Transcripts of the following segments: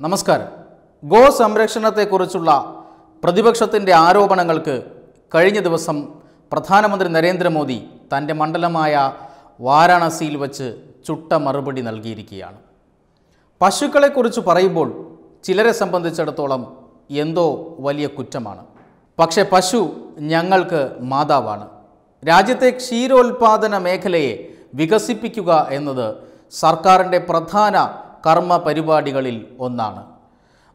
നമസ്കാരം. ഗോ സംരക്ഷണത്തെക്കുറിച്ചുള്ള പ്രതിപക്ഷത്തിന്റെ ആരോപണങ്ങൾക്ക് കഴിഞ്ഞ ദിവസം പ്രധാനമന്ത്രി നരേന്ദ്രമോദി തന്റെ മണ്ഡലമായ വാരാണസിയിൽ വച്ച് ചുട്ട മറുപടി നൽകിയിരിക്കുകയാണ്. പശുക്കളെക്കുറിച്ച് പറയുമ്പോൾ ചിലരെ സംബന്ധിച്ചിടത്തോളം എന്തോ വലിയ കുറ്റമാണ്. പക്ഷേ പശു ഞങ്ങൾക്ക് മാതാവാണ്. രാജ്യത്തെ ക്ഷീരോത്പാദന മേഖലയെ വികസിപ്പിക്കുക എന്നത് സർക്കാരിന്റെ പ്രധാന കർമ്മ പരിപാടികളിൽ ഒന്നാണ്.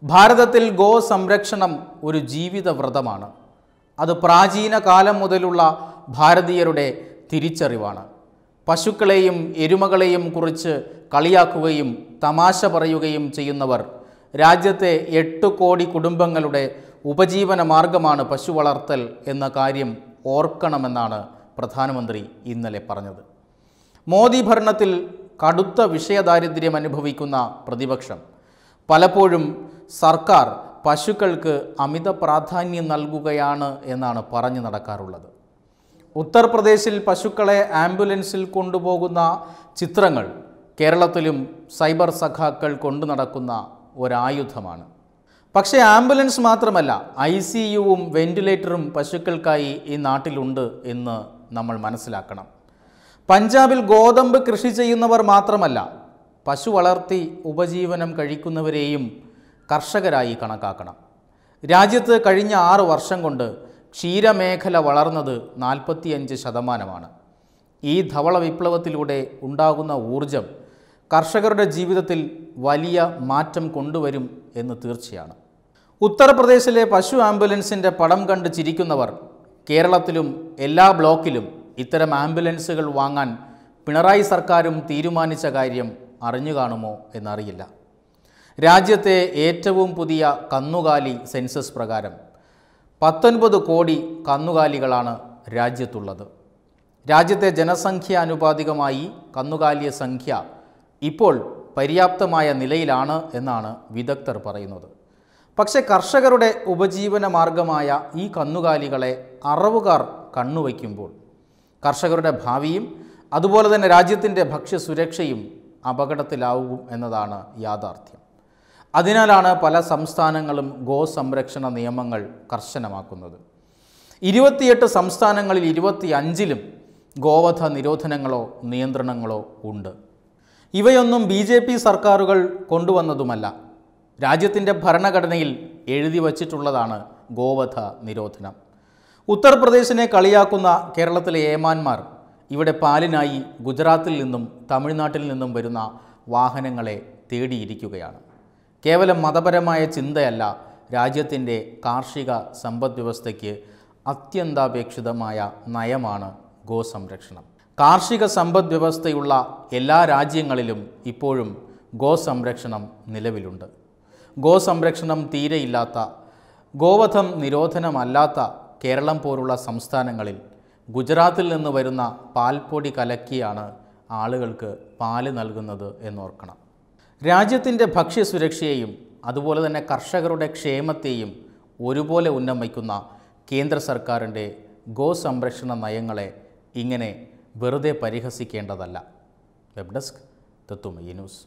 ഭാരതത്തിൽ ഗോ സംരക്ഷണം ഒരു ജീവിത വ്രതമാണ്. അത് പ്രാചീന കാലം മുതലുള്ള ഭാരതീയരുടെ തിരിച്ചറിവാണ്. പശുക്കളെയും എരുമകളെയും കുറിച്ച് കളിയാക്കുകയും തമാശ പറയുകയും ചെയ്യുന്നവർ രാജ്യത്തെ എട്ട് കോടി കുടുംബങ്ങളുടെ ഉപജീവന മാർഗമാണ് പശു വളർത്തൽ എന്ന കാര്യം ഓർക്കണമെന്നാണ് പ്രധാനമന്ത്രി ഇന്നലെ പറഞ്ഞത്. മോദി ഭരണത്തിൽ കടുത്ത വിഷയദാരിദ്ര്യം അനുഭവിക്കുന്ന പ്രതിപക്ഷം. പലപ്പോഴും സർക്കാർ പശുക്കൾക്ക് അമിത പ്രാധാന്യം നൽകുകയാണ് എന്നാണ് പറഞ്ഞു നടക്കാറുള്ളത്. ഉത്തർപ്രദേശിൽ പശുക്കളെ ആംബുലൻസിൽ കൊണ്ടുപോകുന്ന ചിത്രങ്ങൾ കേരളത്തിലും സൈബർ സഖാക്കൾ കൊണ്ടു നടക്കുന്ന ഒരായുധമാണ്. പക്ഷേ ആംബുലൻസ് മാത്രമല്ല ഐ സി യുവും വെന്റിലേറ്ററും പശുക്കൾക്കായി ഈ നാട്ടിലുണ്ട് എന്ന് നമ്മൾ മനസ്സിലാക്കണം. പഞ്ചാബിൽ ഗോതമ്പ് കൃഷി ചെയ്യുന്നവർ മാത്രമല്ല പശു വളർത്തി ഉപജീവനം കഴിക്കുന്നവരെയും കർഷകരായി കണക്കാക്കണം. രാജ്യത്ത് കഴിഞ്ഞ ആറ് വർഷം കൊണ്ട് ക്ഷീരമേഖല വളർന്നത് നാൽപ്പത്തിയഞ്ച് ശതമാനമാണ്. ഈ ധവള വിപ്ലവത്തിലൂടെ ഉണ്ടാകുന്ന ഊർജം കർഷകരുടെ ജീവിതത്തിൽ വലിയ മാറ്റം കൊണ്ടുവരും എന്ന് തീർച്ചയാണ്. ഉത്തർപ്രദേശിലെ പശു ആംബുലൻസിന്റെ പടം കണ്ട് ചിരിക്കുന്നവർ കേരളത്തിലും എല്ലാ ബ്ലോക്കിലും ഇത്തരം ആംബുലൻസുകൾ വാങ്ങാൻ പിണറായി സർക്കാരും തീരുമാനിച്ച കാര്യം അറിഞ്ഞു കാണുമോ എന്നറിയില്ല. രാജ്യത്തെ ഏറ്റവും പുതിയ കന്നുകാലി സെൻസസ് പ്രകാരം പത്തൊൻപത് കോടി കന്നുകാലികളാണ് രാജ്യത്തുള്ളത്. രാജ്യത്തെ ജനസംഖ്യ അനുപാതികമായി കന്നുകാലിയ സംഖ്യ ഇപ്പോൾ പര്യാപ്തമായ നിലയിലാണ് എന്നാണ് വിദഗ്ധർ പറയുന്നത്. പക്ഷെ കർഷകരുടെ ഉപജീവന മാർഗമായ ഈ കന്നുകാലികളെ അറവുകാർ കണ്ണുവയ്ക്കുമ്പോൾ കർഷകരുടെ ഭാവിയും അതുപോലെ തന്നെ രാജ്യത്തിന്റെ ഭക്ഷ്യസുരക്ഷയും അപകടത്തിലാവും എന്നതാണ് യാഥാർത്ഥ്യം. അതിനാലാണ് പല സംസ്ഥാനങ്ങളും ഗോ സംരക്ഷണ നിയമങ്ങൾ കർശനമാക്കുന്നത്. ഇരുപത്തിയെട്ട് സംസ്ഥാനങ്ങളിൽ ഇരുപത്തി അഞ്ചിലും ഗോവധ നിരോധനങ്ങളോ നിയന്ത്രണങ്ങളോ ഉണ്ട്. ഇവയൊന്നും ബി ജെ പി സർക്കാരുകൾ കൊണ്ടുവന്നതുമല്ല. രാജ്യത്തിന്റെ ഭരണഘടനയിൽ എഴുതി വച്ചിട്ടുള്ളതാണ് ഗോവധ നിരോധനം. ഉത്തർപ്രദേശിനെ കളിയാക്കുന്ന കേരളത്തിലെ ഏമാന്മാർ ഇവിടെ പാലിനായി ഗുജറാത്തിൽ നിന്നും തമിഴ്നാട്ടിൽ നിന്നും വരുന്ന വാഹനങ്ങളെ തേടിയിരിക്കുകയാണ്. കേവലം മതപരമായ ചിന്തയല്ല രാജ്യത്തിന്റെ കാർഷിക സമ്പദ്വ്യവസ്ഥയ്ക്ക് അത്യന്താപേക്ഷിതമായ നയമാണ് ഗോസംരക്ഷണം. കാർഷിക സമ്പദ്വ്യവസ്ഥയുള്ള എല്ലാ രാജ്യങ്ങളിലും ഇപ്പോഴും ഗോസംരക്ഷണം നിലവിലുണ്ട്. ഗോസംരക്ഷണം തീരെയില്ലാത്ത ഗോവധം നിരോധനമല്ലാത്ത കേരളം പോലുള്ള സംസ്ഥാനങ്ങളിൽ ഗുജറാത്തിൽ നിന്ന് വരുന്ന പാൽപ്പൊടി കലക്കിയാണ് ആളുകൾക്ക് പാൽ നൽകുന്നത് എന്നോർക്കണം. രാജ്യത്തിന്റെ ഭക്ഷ്യസുരക്ഷയെയും അതുപോലെ തന്നെ കർഷകരുടെ ക്ഷേമത്തെയും ഒരുപോലെ ഉന്നം വയ്ക്കുന്ന കേന്ദ്ര സർക്കാരിന്റെ ഗോസംരക്ഷണ നയങ്ങളെ ഇങ്ങനെ വെറുതെ പരിഹസിക്കേണ്ടതല്ല. വെബ് ഡെസ്ക് തത്തുമയി ന്യൂസ്.